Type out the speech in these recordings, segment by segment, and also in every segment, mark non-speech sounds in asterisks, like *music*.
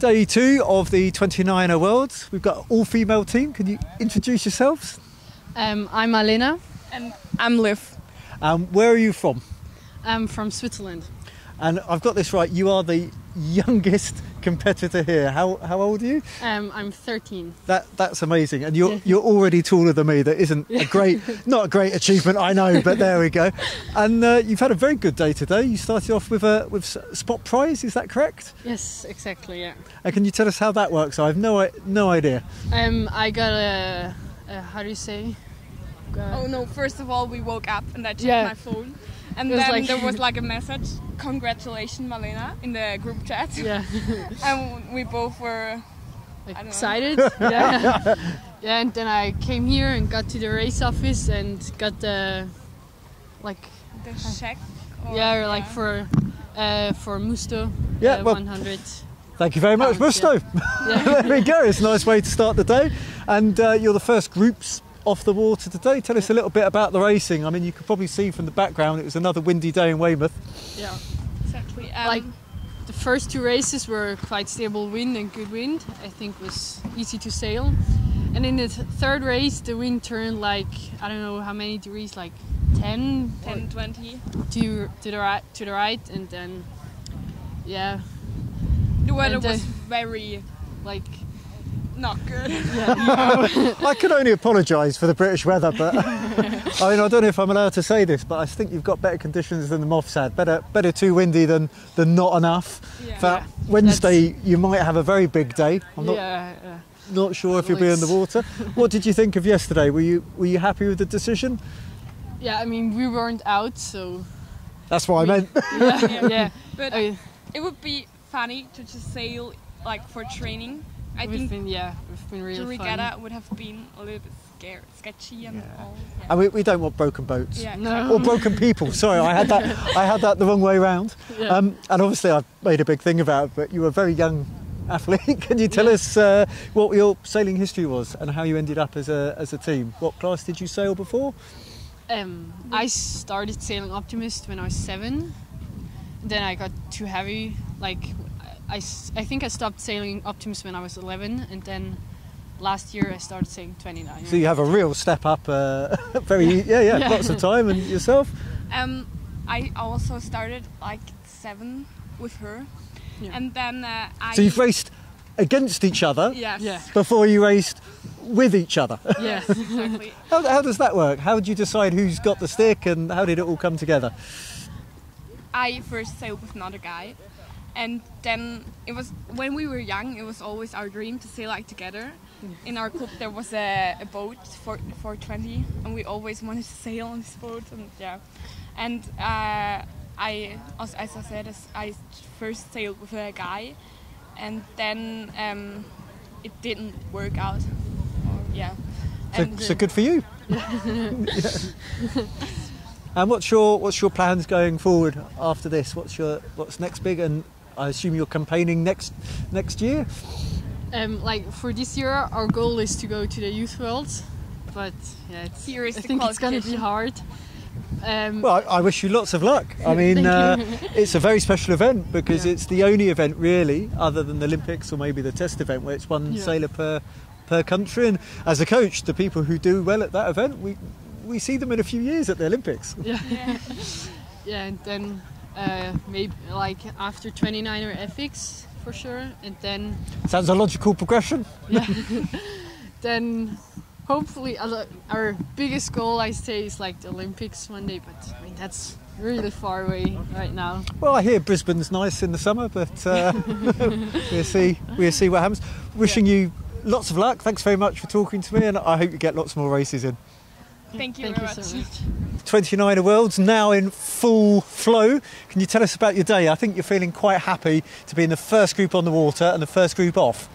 Day two of the 29er Worlds. We've got an all-female team. Can you introduce yourselves? Um, I'm Malena. And I'm Liv. Um, where are you from? I'm from Switzerland. And I've got this right. You are the youngest *laughs* competitor here. How how old are you? Um, I'm 13. That that's amazing. And you're you're already taller than me. That isn't a great, *laughs* not a great achievement, I know, but there we go. And uh, you've had a very good day today. You started off with a with spot prize. Is that correct? Yes, exactly. Yeah. And can you tell us how that works? I have no no idea. Um, I got a, a how do you say? Uh, Oh no, first of all, we woke up and I checked Yeah. my phone. And It was then like- there was *laughs* like a message, congratulations Malena, in the group chat. yeah. *laughs* and we both were, Like, I don't know. excited. *laughs* yeah. yeah. And then I came here and got to the race office and got the, like, the check. or- yeah, like for, uh, for Musto. Yeah, uh, well- 100. Thank you very much, Musto. Yeah. there we go. It's a nice way to start the day. And uh, you're the first groups off the water today. Tell us a little bit about the racing. I mean, you could probably see from the background it was another windy day in Weymouth. yeah. Exactly. Um, Like the first two races were quite stable wind and good wind. I think was easy to sail. And in the th- third race, the wind turned like I don't know how many degrees, like 10, 10, 20. to to the right, to the right, and then yeah, The weather And, uh, was very like not good. *laughs* I can only apologise for the British weather, but I mean, I don't know if I'm allowed to say this, but I think you've got better conditions than the Moths had. Better, better too windy than, than not enough. Yeah. In fact, Wednesday you might have a very big day. I'm not, yeah, yeah. not sure if you'll be in the water. What did you think of yesterday? Were you were you happy with the decision? yeah. I mean, we weren't out, so That's what I meant. *laughs* yeah, yeah. *laughs* But oh, I, it would be funny to just sail like for training. I we've think been yeah, we've been the really regatta fun. would have been a little bit scary, sketchy and all. Yeah. And we, we don't want broken boats. yeah. No. Or broken people. Sorry, I had that. *laughs* I had that the wrong way round. Yeah. Um, and obviously, I've made a big thing about it. But you were a very young athlete. *laughs* Can you tell Yeah. us uh, what your sailing history was and how you ended up as a as a team? What class did you sail before? Um, I started sailing Optimist when I was seven. Then I got too heavy. Like, I, s- I think I stopped sailing Optimist when I was 11, and then last year I started sailing 29. So you have a real step up. Uh, *laughs* very yeah, yeah, Yeah. lots of time. And yourself? Um, I also started like seven with her, Yeah. and then uh, I. So you've raced against each other Yes. Yeah. before you raced with each other. yeah. *laughs* Exactly. How, how does that work? How did you decide who's got the stick and how did it all come together? I first sailed with another guy, and then it was when we were young. It was always our dream to sail like together. In our club, there was a, a boat for for 20, and we always wanted to sail on this boat. And yeah, and uh, I, as, as I said, as I first sailed with a guy, and then um, it didn't work out. Yeah, So, and so good for you. *laughs* and what's your what's your plans going forward after this? What's your what's next big? And I assume you're campaigning next next year. Um, like for this year, our goal is to go to the Youth Worlds, but yeah, it's, Here is I the think it's gonna be hard. Um, Well, I, I wish you lots of luck. I *laughs* mean, uh, it's a very special event because Yeah. it's the only event really, other than the Olympics or maybe the Test event, where it's one Yeah. sailor per per country. And as a coach, the people who do well at that event, we we see them in a few years at the Olympics. yeah. yeah, *laughs* and then uh, maybe like after 29er FX for sure, and then Sounds a logical progression. yeah, *laughs* then hopefully our- biggest goal I say is like the Olympics one day, but I mean that's really far away right now. Well, I hear Brisbane's nice in the summer, but uh, *laughs* we'll see. We'll see what happens. Wishing you lots of luck. Thanks very much for talking to me, and I hope you get lots more races in. Thank you Thank very you much. so much. 29er Worlds now in full flow. Can you tell us about your day? I think you're feeling quite happy to be in the first group on the water and the first group off.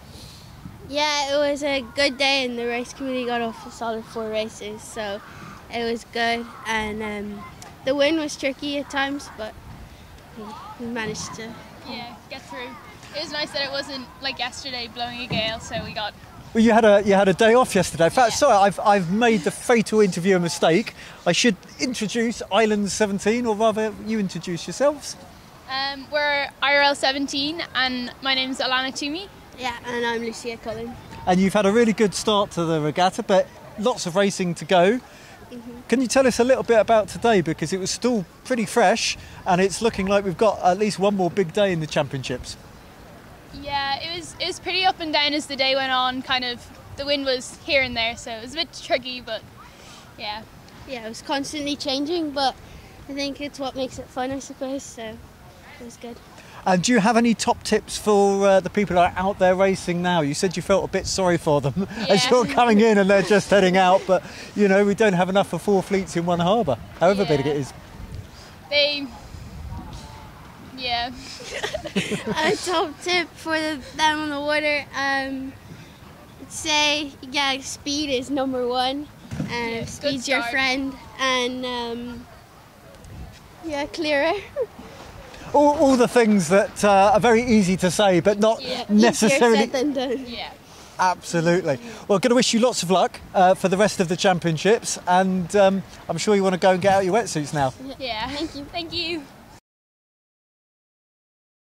Yeah, it was a good day, and the race committee got off a solid four races, so it was good. And um, the wind was tricky at times, but we- we managed to. yeah, get through. It was nice that it wasn't like yesterday blowing a gale, so we got Well, you had a you had a day off yesterday. In fact, sorry, I've I've made the fatal interviewer mistake. I should introduce Ireland 17, or rather, you introduce yourselves. Um, we're IRL 17, and my name's Alana Twomey. Yeah, and I'm Lucia Cullen. And you've had a really good start to the regatta, but lots of racing to go. Can you tell us a little bit about today? Because it was still pretty fresh, and it's looking like we've got at least one more big day in the championships. Yeah, it was it was pretty up and down as the day went on. Kind of the wind was here and there, so it was a bit tricky. But yeah, Yeah, it was constantly changing, but I think it's what makes it fun, I suppose. So it was good. And do you have any top tips for uh, the people that are out there racing now? You said you felt a bit sorry for them *laughs* as you're coming in and they're just heading out, but you know, we don't have enough for four fleets in one harbour, however big it is. they. Yeah, *laughs* a top tip for the, them on the water, um, say, yeah, speed is number one. And Yeah, speed's your friend. And um, yeah, clear air. All, all the things that uh, are very easy to say, but not Yeah. Necessarily. said than done. yeah. Absolutely. Well, going to wish you lots of luck uh, for the rest of the championships, and um, I'm sure you want to go and get out your wetsuits now. Yeah. Thank you. Thank you.